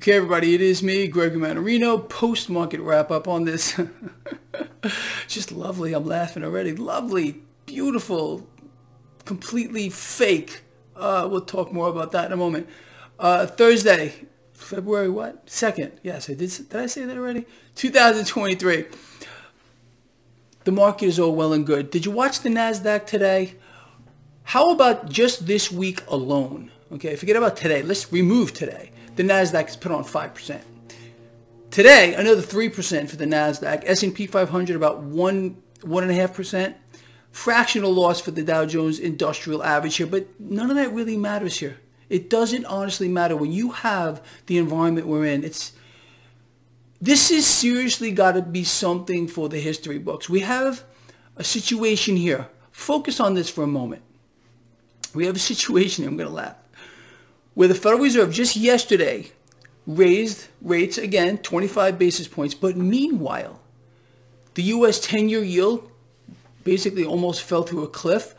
Okay, everybody, it is me, Gregory Mannarino, post-market wrap-up on this. Just lovely. I'm laughing already. Lovely, beautiful, completely fake. Uh, we'll talk more about that in a moment. Uh, Thursday, February what? 2nd. Yes, I did. Did I say that already? 2023. The market is all well and good. Did you watch the NASDAQ today? How about just this week alone? Okay, forget about today. Let's remove today the NASDAQ is put on 5%. Today, another 3% for the NASDAQ. S&P 500 about 1, 1.5%. Fractional loss for the Dow Jones Industrial Average here, but none of that really matters here. It doesn't honestly matter when you have the environment we're in. It's This is seriously got to be something for the history books. We have a situation here. Focus on this for a moment. We have a situation, I'm going to laugh where the Federal Reserve just yesterday raised rates again 25 basis points, but meanwhile, the U.S. 10-year yield basically almost fell through a cliff.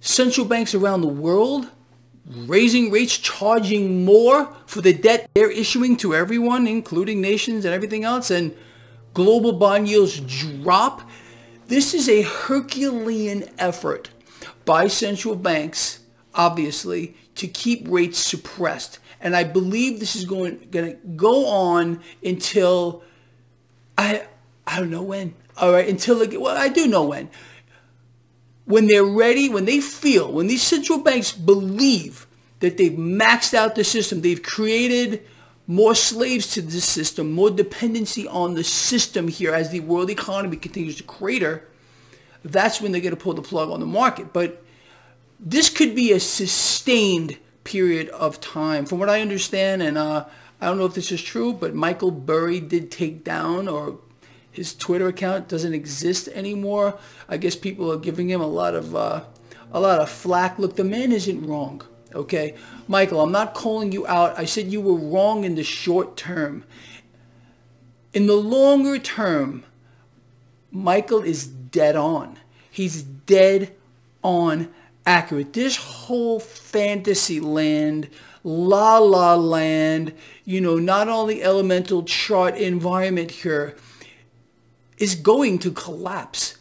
Central banks around the world raising rates, charging more for the debt they're issuing to everyone, including nations and everything else, and global bond yields drop. This is a Herculean effort by central banks, obviously, to keep rates suppressed. And I believe this is going, going to go on until I I don't know when. All right, until it, well, I do know when. When they're ready, when they feel, when these central banks believe that they've maxed out the system, they've created more slaves to the system, more dependency on the system here as the world economy continues to crater, that's when they're going to pull the plug on the market. But this could be a sustained period of time. From what I understand, and uh, I don't know if this is true, but Michael Burry did take down or his Twitter account doesn't exist anymore. I guess people are giving him a lot of uh, a lot of flack. Look, the man isn't wrong. Okay, Michael, I'm not calling you out. I said you were wrong in the short term. In the longer term, Michael is dead on. He's dead on accurate. This whole fantasy land, la la land, you know, not only elemental chart environment here is going to collapse.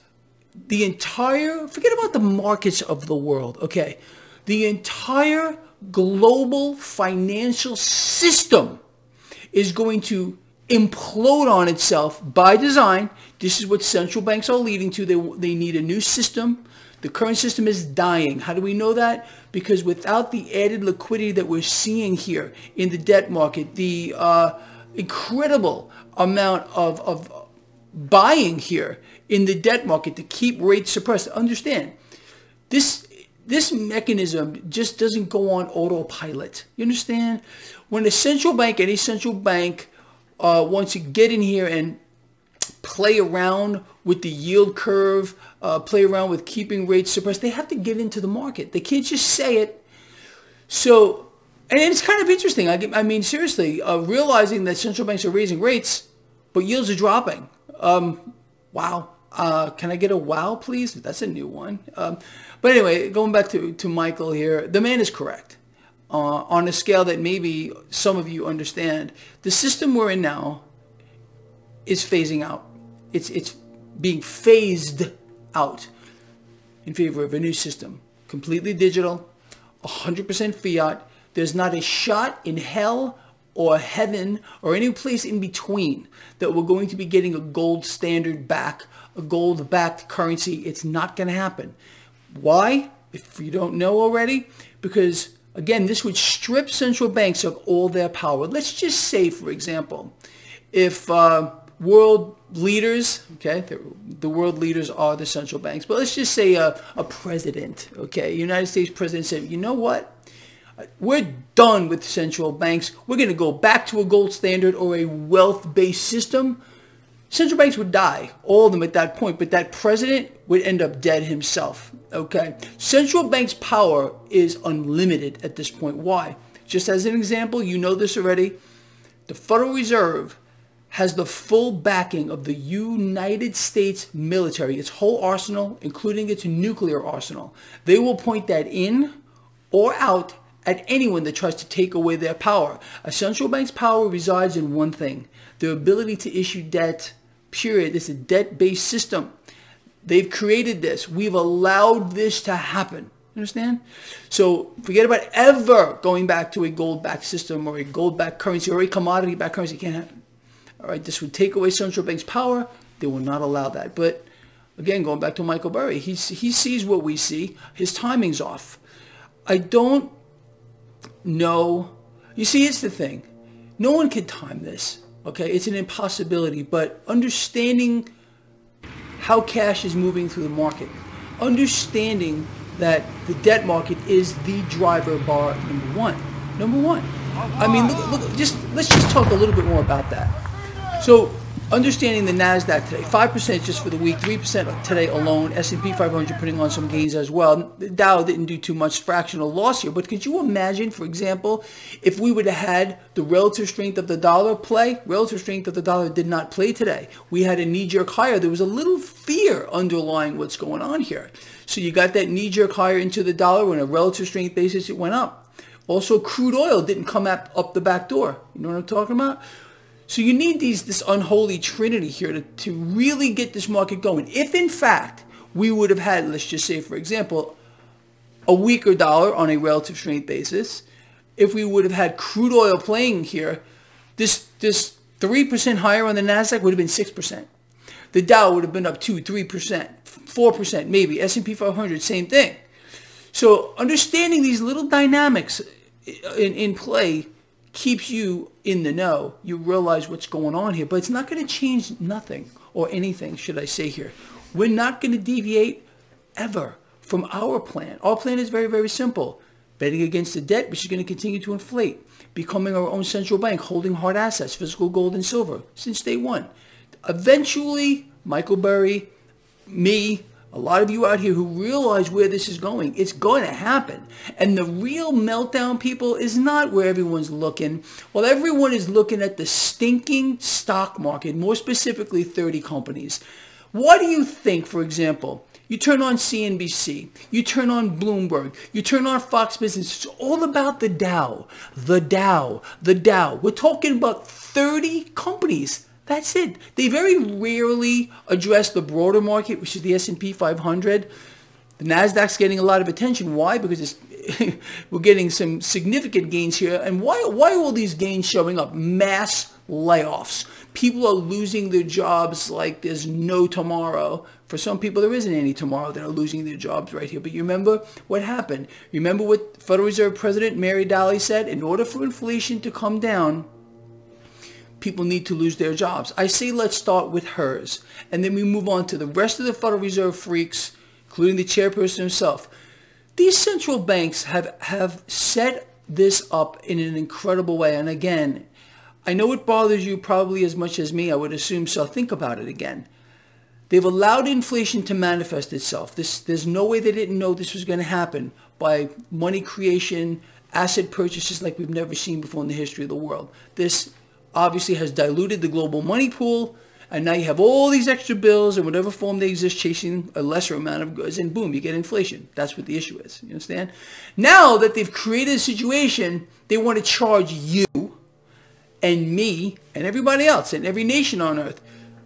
The entire, forget about the markets of the world, okay? The entire global financial system is going to implode on itself by design. This is what central banks are leading to. They, they need a new system the current system is dying. How do we know that? Because without the added liquidity that we're seeing here in the debt market, the uh, incredible amount of, of buying here in the debt market to keep rates suppressed. Understand, this this mechanism just doesn't go on autopilot. You understand? When a central bank, any central bank, uh, wants to get in here and play around with the yield curve, uh, play around with keeping rates suppressed. They have to get into the market. They can't just say it. So, and it's kind of interesting. I, I mean, seriously, uh, realizing that central banks are raising rates, but yields are dropping. Um, wow. Uh, can I get a wow, please? That's a new one. Um, but anyway, going back to, to Michael here, the man is correct. Uh, on a scale that maybe some of you understand, the system we're in now is phasing out. It's, it's being phased out in favor of a new system. Completely digital, 100% fiat. There's not a shot in hell or heaven or any place in between that we're going to be getting a gold standard back, a gold backed currency. It's not going to happen. Why? If you don't know already, because again, this would strip central banks of all their power. Let's just say, for example, if uh, world leaders, okay, the, world leaders are the central banks, but let's just say a, a president, okay, United States president said, you know what, we're done with central banks. We're going to go back to a gold standard or a wealth-based system. Central banks would die, all of them at that point, but that president would end up dead himself, okay? Central bank's power is unlimited at this point. Why? Just as an example, you know this already, the Federal Reserve has the full backing of the United States military, its whole arsenal, including its nuclear arsenal. They will point that in or out at anyone that tries to take away their power. A central bank's power resides in one thing, their ability to issue debt, period. It's a debt-based system. They've created this. We've allowed this to happen. Understand? So forget about ever going back to a gold-backed system or a gold-backed currency or a commodity-backed currency. It can't happen. All right, this would take away central bank's power. They will not allow that. But again, going back to Michael Burry, he, he sees what we see. His timing's off. I don't know. You see, it's the thing. No one can time this. Okay, it's an impossibility. But understanding how cash is moving through the market, understanding that the debt market is the driver bar number one. Number one. I mean, look, look, just let's just talk a little bit more about that. So, understanding the Nasdaq today, five percent just for the week, three percent today alone. S&P 500 putting on some gains as well. The Dow didn't do too much, fractional loss here. But could you imagine, for example, if we would have had the relative strength of the dollar play? Relative strength of the dollar did not play today. We had a knee-jerk higher. There was a little fear underlying what's going on here. So you got that knee-jerk higher into the dollar on a relative strength basis. It went up. Also, crude oil didn't come up, up the back door. You know what I'm talking about? So you need these this unholy trinity here to, to really get this market going. If in fact we would have had, let's just say for example, a weaker dollar on a relative strength basis, if we would have had crude oil playing here, this this 3% higher on the NASDAQ would have been 6%. The Dow would have been up 2, 3%, 4% maybe. S&P 500, same thing. So understanding these little dynamics in, in play keeps you in the know. You realize what's going on here, but it's not going to change nothing or anything, should I say here. We're not going to deviate ever from our plan. Our plan is very, very simple. Betting against the debt, which is going to continue to inflate. Becoming our own central bank, holding hard assets, physical gold and silver, since day one. Eventually, Michael Burry, me, a lot of you out here who realize where this is going, it's going to happen. And the real meltdown, people, is not where everyone's looking. Well, everyone is looking at the stinking stock market, more specifically 30 companies. What do you think, for example, you turn on CNBC, you turn on Bloomberg, you turn on Fox Business. It's all about the Dow, the Dow, the Dow. We're talking about 30 companies that's it. They very rarely address the broader market, which is the S&P 500. The Nasdaq's getting a lot of attention. Why? Because we're getting some significant gains here. And why? Why are all these gains showing up? Mass layoffs. People are losing their jobs like there's no tomorrow. For some people, there isn't any tomorrow that are losing their jobs right here. But you remember what happened? Remember what Federal Reserve President Mary Daly said? In order for inflation to come down, people need to lose their jobs. I say let's start with hers. And then we move on to the rest of the Federal Reserve freaks, including the chairperson himself. These central banks have, have set this up in an incredible way. And again, I know it bothers you probably as much as me. I would assume so. Think about it again. They've allowed inflation to manifest itself. This, there's no way they didn't know this was going to happen by money creation, asset purchases like we've never seen before in the history of the world. This obviously has diluted the global money pool. And now you have all these extra bills in whatever form they exist chasing a lesser amount of goods and boom, you get inflation. That's what the issue is. You understand? Now that they've created a situation, they want to charge you and me and everybody else and every nation on earth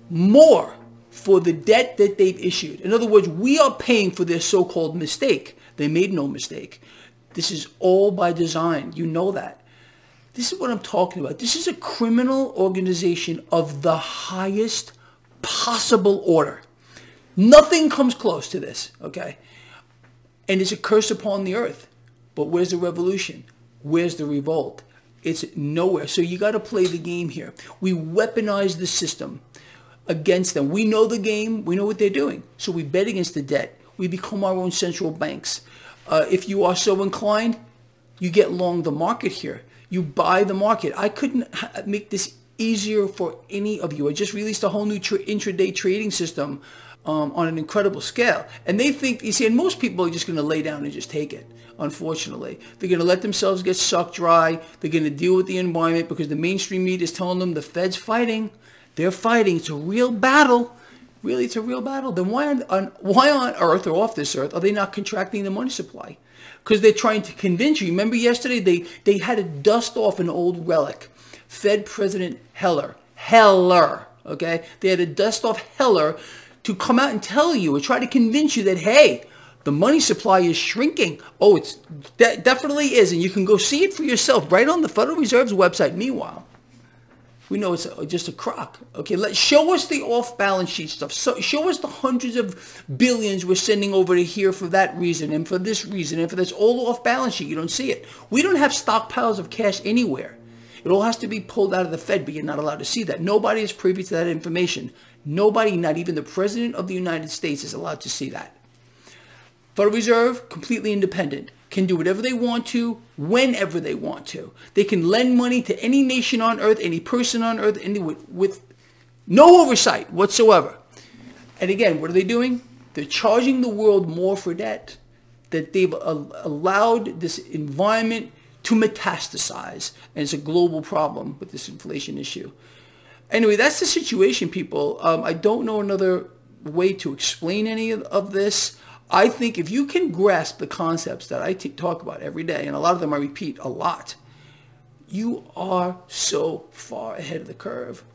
more for the debt that they've issued. In other words, we are paying for their so-called mistake. They made no mistake. This is all by design. You know that. This is what I'm talking about. This is a criminal organization of the highest possible order. Nothing comes close to this, okay? And it's a curse upon the earth. But where's the revolution? Where's the revolt? It's nowhere. So you got to play the game here. We weaponize the system against them. We know the game. We know what they're doing. So we bet against the debt. We become our own central banks. Uh, if you are so inclined, you get long the market here. You buy the market. I couldn't make this easier for any of you. I just released a whole new tra intraday trading system um, on an incredible scale. And they think, you see, and most people are just going to lay down and just take it, unfortunately. They're going to let themselves get sucked dry. They're going to deal with the environment because the mainstream media is telling them the Fed's fighting. They're fighting. It's a real battle. Really, it's a real battle. Then why on, on, why on earth or off this earth are they not contracting the money supply? because they're trying to convince you. Remember yesterday they, they had to dust off an old relic. Fed President Heller. Heller. Okay? They had to dust off Heller to come out and tell you or try to convince you that, hey, the money supply is shrinking. Oh, it's de- definitely is. And you can go see it for yourself right on the Federal Reserve's website. Meanwhile, we know it's just a crock. Okay, let show us the off-balance sheet stuff. So, show us the hundreds of billions we're sending over to here for that reason and for this reason and for this all off-balance sheet. You don't see it. We don't have stockpiles of cash anywhere. It all has to be pulled out of the Fed, but you're not allowed to see that. Nobody is privy to that information. Nobody, not even the President of the United States, is allowed to see that. Federal Reserve, completely independent, can do whatever they want to, whenever they want to. They can lend money to any nation on earth, any person on earth, any, with, with no oversight whatsoever. And again, what are they doing? They're charging the world more for debt. That they've allowed this environment to metastasize. And it's a global problem with this inflation issue. Anyway, that's the situation, people. Um, I don't know another way to explain any of, of this. I think if you can grasp the concepts that I talk about every day, and a lot of them I repeat a lot, you are so far ahead of the curve.